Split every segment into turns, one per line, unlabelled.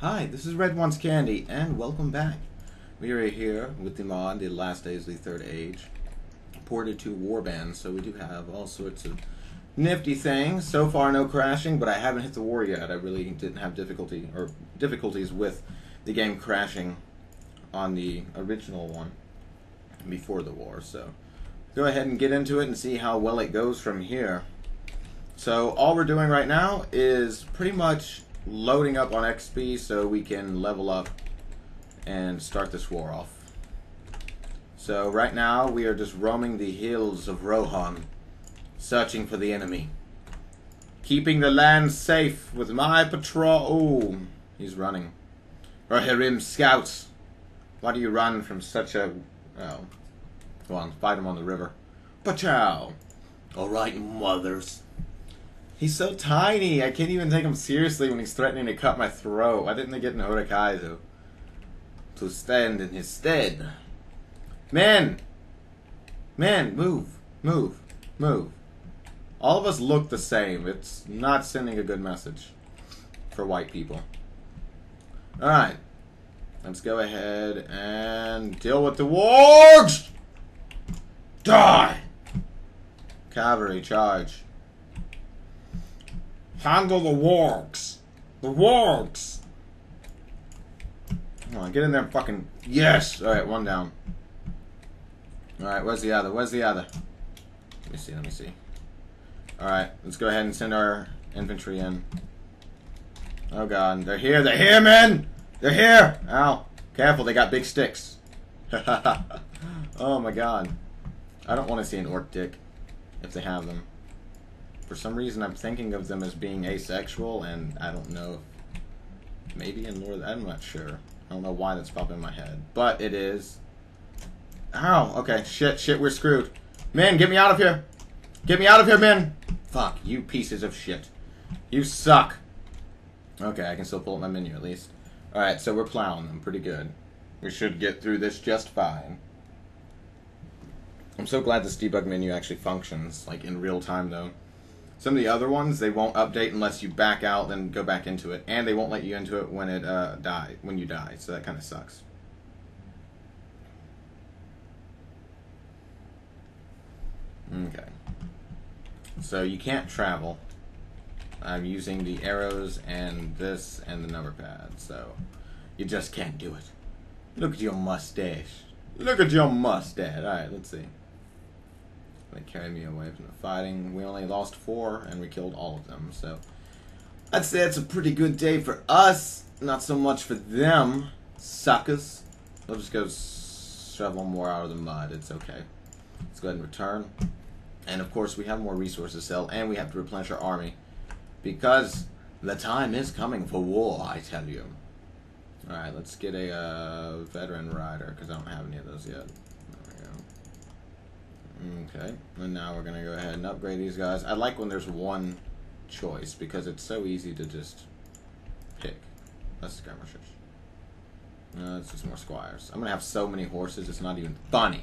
Hi, this is Red Wants Candy, and welcome back. We are here with the mod, The Last Days of the Third Age, ported to Warband, so we do have all sorts of nifty things. So far, no crashing, but I haven't hit the war yet. I really didn't have difficulty or difficulties with the game crashing on the original one before the war. So go ahead and get into it and see how well it goes from here. So all we're doing right now is pretty much loading up on XP so we can level up and start this war off. So right now we are just roaming the hills of Rohan, searching for the enemy. Keeping the land safe with my patrol. Ooh, he's running. Rohirrim scouts. Why do you run from such a... Oh. Go on, fight him on the river. Pachow. Alright, mothers. He's so tiny. I can't even take him seriously when he's threatening to cut my throat. Why didn't they get an Uruk-hai to stand in his stead? Men! Men, move. Move. Move. All of us look the same. It's not sending a good message for white people. Alright. Let's go ahead and deal with the wargs! Die! Cavalry, charge. Handle the wargs. The wargs! Come on, get in there fucking... Yes! Alright, one down. Alright, where's the other? Where's the other? Let me see, let me see. Alright, let's go ahead and send our infantry in. Oh god, they're here, they're here, men! They're here! Ow. Careful, they got big sticks. oh my god. I don't want to see an orc dick, if they have them. For some reason, I'm thinking of them as being asexual, and I don't know. Maybe in Lord... I'm not sure. I don't know why that's popping in my head. But it is. Ow. Okay, shit, shit, we're screwed. Men, get me out of here! Get me out of here, men! Fuck, you pieces of shit. You suck. Okay, I can still pull up my menu at least. Alright, so we're plowing them pretty good. We should get through this just fine. I'm so glad this debug menu actually functions, like in real time though. Some of the other ones, they won't update unless you back out, and go back into it. And they won't let you into it when it uh, die, when you die, so that kind of sucks. Okay. So you can't travel. I'm using the arrows and this and the number pad, so you just can't do it. Look at your mustache. Look at your mustache. Alright, let's see. They carried me away from the fighting. We only lost four, and we killed all of them, so... I'd say it's a pretty good day for us, not so much for them, suckers. We'll just go shovel more out of the mud, it's okay. Let's go ahead and return. And of course, we have more resources to sell, and we have to replenish our army. Because the time is coming for war, I tell you. Alright, let's get a uh, veteran rider, because I don't have any of those yet. Okay, and now we're to go ahead and upgrade these guys. I like when there's one choice, because it's so easy to just pick. Less skirmishers. No, it's just more squires. I'm to have so many horses, it's not even funny.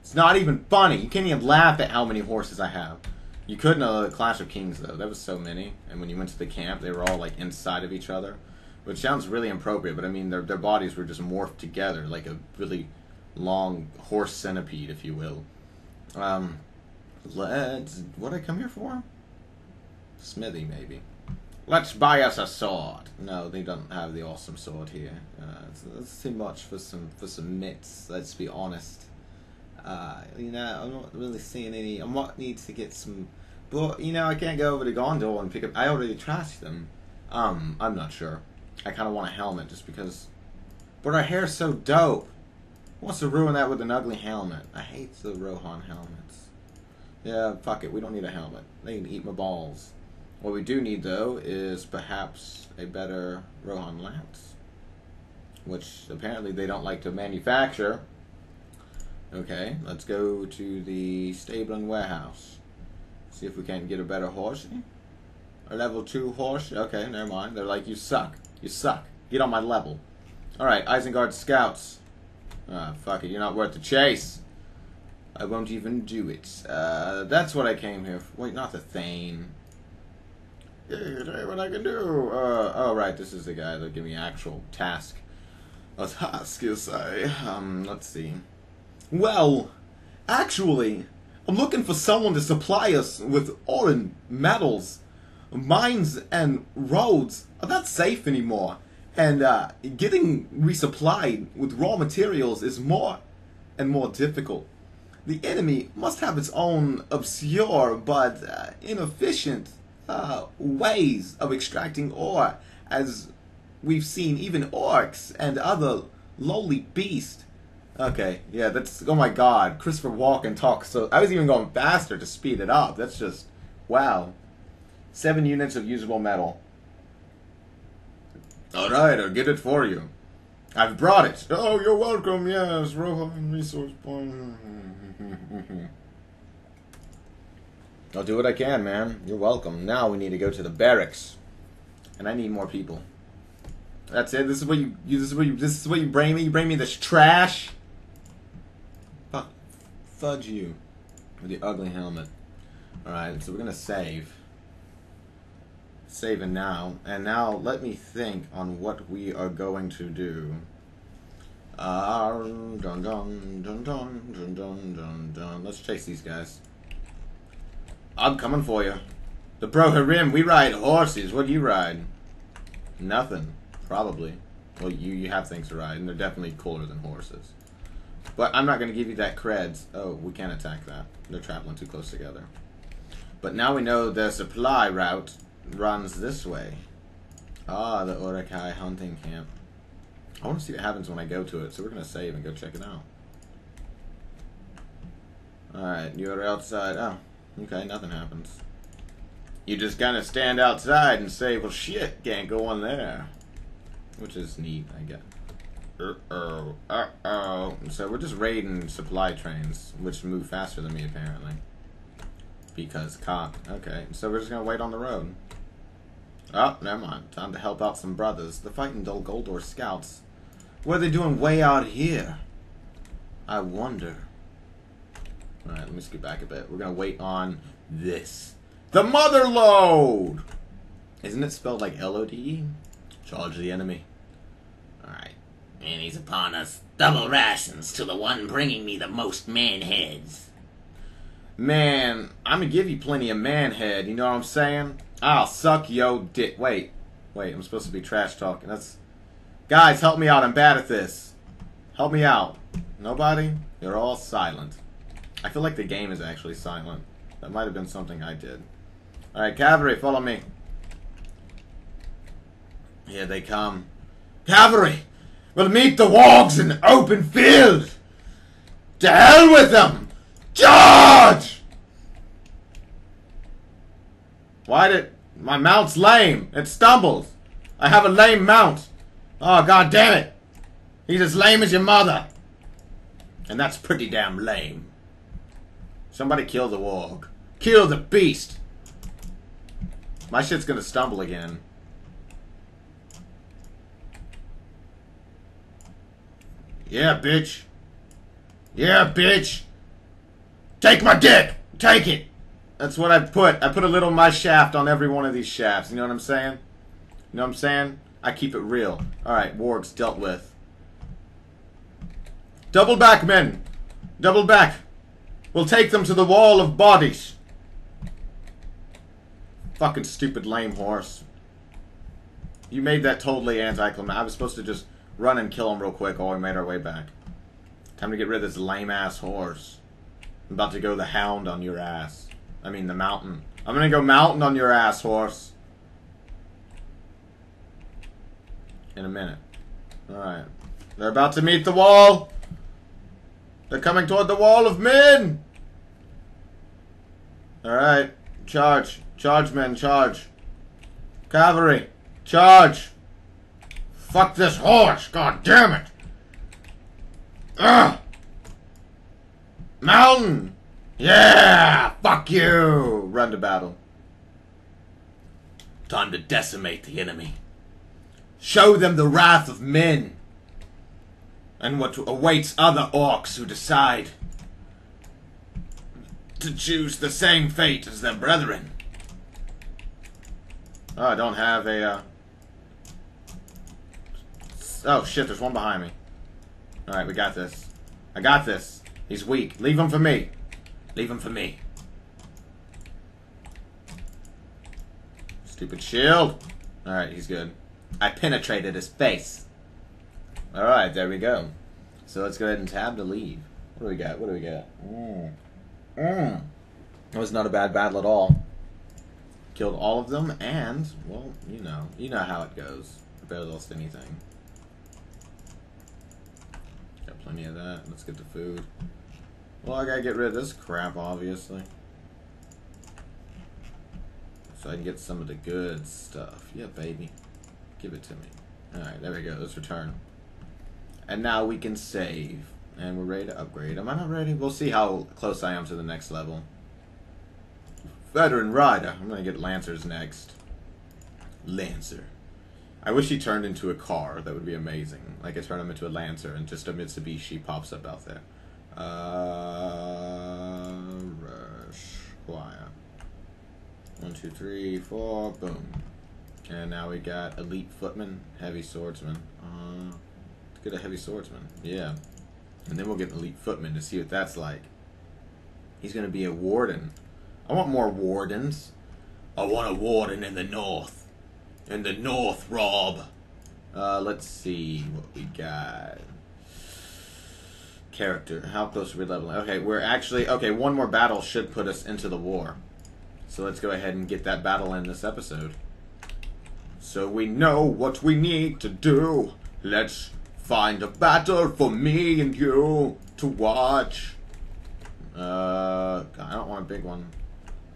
It's not even funny. You can't even laugh at how many horses I have. You could know uh, the Clash of Kings though. There was so many, and when you went to the camp, they were all like inside of each other, which sounds really appropriate. But I mean, their their bodies were just morphed together like a really long horse centipede, if you will. Um, let's. What I come here for? Smithy, maybe. Let's buy us a sword. No, they don't have the awesome sword here. Uh, that's too much for some for some mitts. Let's be honest. Uh, you know, I'm not really seeing any. I might need to get some, but you know, I can't go over to Gondor and pick up. I already trashed them. Um, I'm not sure. I kind of want a helmet just because. But our hair's so dope. Wants to ruin that with an ugly helmet? I hate the Rohan helmets. Yeah, fuck it. We don't need a helmet. They can eat my balls. What we do need though is perhaps a better Rohan lance, which apparently they don't like to manufacture. Okay, let's go to the stable and warehouse. See if we can't get a better horse. A level 2 horse? Okay, never mind. They're like, you suck. You suck. Get on my level. Alright, Isengard scouts. Ah, fuck it. You're not worth the chase. I won't even do it. Uh, that's what I came here for. Wait, not the Thane. Hey, what I can do. Uh, oh, right, this is the guy that give me actual task. A task is a, um, let's see. Well, actually, I'm looking for someone to supply us with ore and metals. Mines and roads are not safe anymore. And uh, getting resupplied with raw materials is more and more difficult. The enemy must have its own obscure but uh, inefficient uh, ways of extracting ore, as we've seen even orcs and other lowly beasts. Okay, yeah, that's oh my god, Christopher Walken talks so I was even going faster to speed it up. That's just wow. Seven units of usable metal. Alright, I'll get it for you. I've brought it. Oh, you're welcome, yes, Rohan resource point. I'll do what I can, man. You're welcome. Now we need to go to the barracks. And I need more people. That's it. This is what you, you this is what you this is what you bring me. You bring me this trash. Fudge you. With the ugly helmet. Alright, so we're gonna save. Saving now. And now let me think on what we are going to do. Uh, dun dun dun dun dun dun dun dun. Let's chase these guys. I'm coming for you. The Rohirrim, we ride horses. What do you ride? Nothing. Probably. Well, you, you have things to ride, and they're definitely cooler than horses. But I'm not going to give you that creds. Oh, we can't attack that. They're traveling too close together. But now we know the supply route runs this way. Ah, the Uruk-hai hunting camp. I want to see what happens when I go to it, so we're going to save and go check it out. Alright, you're outside. Oh, okay, nothing happens. You just kind of stand outside and say, well, shit, can't go on there. Which is neat, I guess. Uh-oh, uh-oh. So we're just raiding supply trains, which move faster than me, apparently. Because cock. Okay, so we're just gonna wait on the road. Oh, never mind. Time to help out some brothers. The fighting Dol Guldur scouts. What are they doing way out here? I wonder. Alright, let me scoot back a bit. We're gonna wait on this. The Mother Lode! Isn't it spelled like L-O-D-E? Charge the enemy.
Alright. And he's upon us. Double rations to the one bringing me the most man heads.
Man, I'm gonna give you plenty of man head, you know what I'm saying? I'll suck yo dick. Wait, wait, I'm supposed to be trash talking. That's. Guys, help me out. I'm bad at this. Help me out. Nobody? You're all silent. I feel like the game is actually silent. That might have been something I did. Alright, cavalry, follow me. Here they come. Cavalry! We'll meet the wargs in the open field! To hell with them! Charge! Why did... My mount's lame. It stumbles. I have a lame mount. Oh, god damn it. He's as lame as your mother. And that's pretty damn lame. Somebody kill the warg. Kill the beast! My shit's gonna stumble again. Yeah, bitch. Yeah, bitch. Take my dick! Take it! That's what I put. I put a little my shaft on every one of these shafts. You know what I'm saying? You know what I'm saying? I keep it real. Alright, wargs dealt with. Double back, men! Double back! We'll take them to the wall of bodies. Fucking stupid lame horse. You made that totally anticlimactic. I was supposed to just run and kill him real quick while we made our way back. Time to get rid of this lame-ass horse. I'm about to go the hound on your ass. I mean the mountain. I'm gonna go mountain on your ass, horse. In a minute. Alright. They're about to meet the wall! They're coming toward the wall of men! Alright. Charge. Charge, men, charge. Cavalry. Charge! Fuck this horse! God damn it! Ugh! Mountain! Yeah! Fuck you! Run to battle.
Time to decimate the enemy.
Show them the wrath of men and what awaits other orcs who decide to choose the same fate as their brethren. Oh, I don't have a, uh... Oh, shit, there's one behind me. Alright, we got this. I got this. He's weak. Leave him for me. Leave him for me. Stupid shield. Alright, he's good. I penetrated his face. Alright, there we go. So let's go ahead and tab to leave. What do we got? What do we got? Mm. Mm. That was not a bad battle at all. Killed all of them, and, well, you know. You know how it goes. I barely lost anything. Got plenty of that. Let's get the food. Well, I gotta get rid of this crap, obviously. So I can get some of the good stuff. Yeah, baby. Give it to me. Alright, there we go. Let's return. And now we can save. And we're ready to upgrade. Am I not ready? We'll see how close I am to the next level. Veteran Rider. I'm gonna get Lancers next. Lancer. I wish he turned into a car. That would be amazing. Like I turn him into a Lancer and just a Mitsubishi pops up out there. Uh, two, three, four, boom. And now we got Elite Footman, Heavy Swordsman. Uh, let's get a Heavy Swordsman. Yeah. And then we'll get Elite Footman to see what that's like. He's going to be a Warden. I want more Wardens.
I want a warden in the north. In the north, Rob.
Uh, let's see what we got. Character. How close are we leveling? Okay, we're actually... Okay, one more battle should put us into the war. So let's go ahead and get that battle in this episode. So we know what we need to do. Let's find a battle for me and you to watch. Uh, I don't want a big one.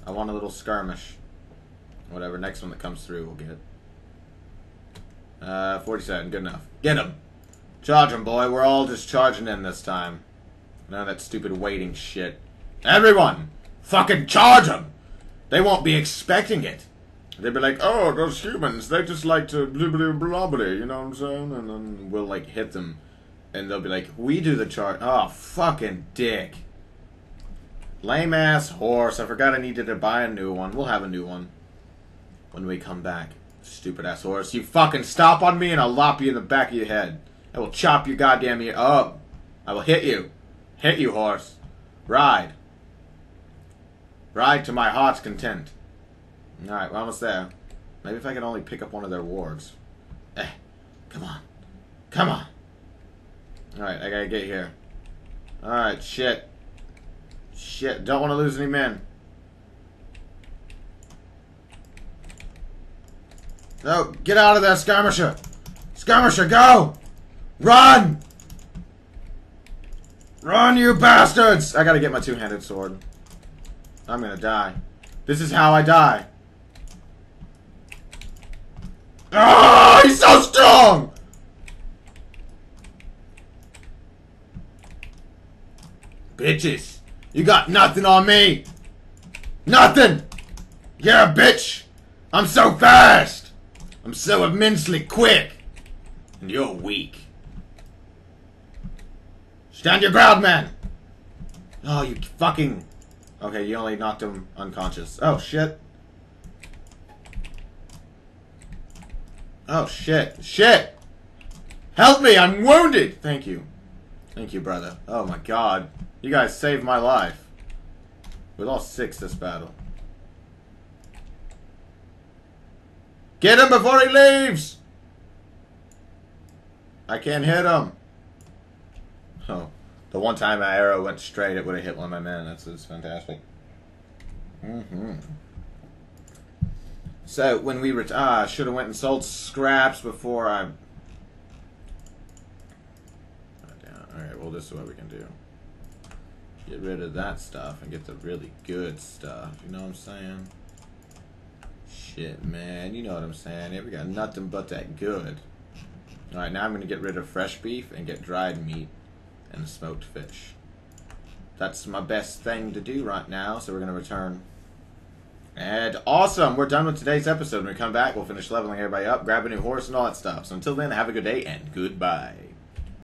I want a little skirmish. Whatever, next one that comes through we'll get. it. Uh, 47, good enough. Get him! Charge him, boy. We're all just charging in this time. None of that stupid waiting shit. Everyone! Fucking charge him! They won't be expecting it. They'd be like, oh, those humans, they just like to blibbly blobbly, you know what I'm saying? And then we'll, like, hit them. And they'll be like, we do the charge. Oh, ah, fucking dick. Lame ass horse. I forgot I needed to buy a new one. We'll have a new one. When we come back. Stupid ass horse. You fucking stop on me and I'll lop you in the back of your head. I will chop your goddamn ear up. I will hit you. Hit you, horse. Ride. Ride to my heart's content. Alright, we're almost there. Maybe if I could only pick up one of their wargs. Eh, come on. Come on. Alright, I gotta get here. Alright, shit. Shit, don't want to lose any men. No, get out of there, skirmisher! Skirmisher, go! Run! Run, you bastards! I gotta get my two-handed sword. I'm gonna die. This is how I die. Ah, he's so strong! Bitches, you got nothing on me! Nothing! You're a bitch! I'm so fast! I'm so immensely quick! And you're weak. Stand your ground, man! Oh, you fucking... Okay, you only knocked him unconscious. Oh, shit. Oh, shit. Shit! Help me! I'm wounded! Thank you. Thank you, brother. Oh, my God. You guys saved my life. We lost six this battle. Get him before he leaves! I can't hit him. Oh. The one time my arrow went straight, it would have hit one of my men. That's, that's fantastic. Mm-hmm. So, when we ret- Ah, should have went and sold scraps before I... Alright, well, this is what we can do. Get rid of that stuff and get the really good stuff. You know what I'm saying? Shit, man. You know what I'm saying. Here we got nothing but that good. Alright, now I'm going to get rid of fresh beef and get dried meat and smoked fish. That's my best thing to do right now, so we're going to return. And awesome! We're done with today's episode. When we come back, we'll finish leveling everybody up, grab a new horse, and all that stuff. So until then, have a good day, and goodbye.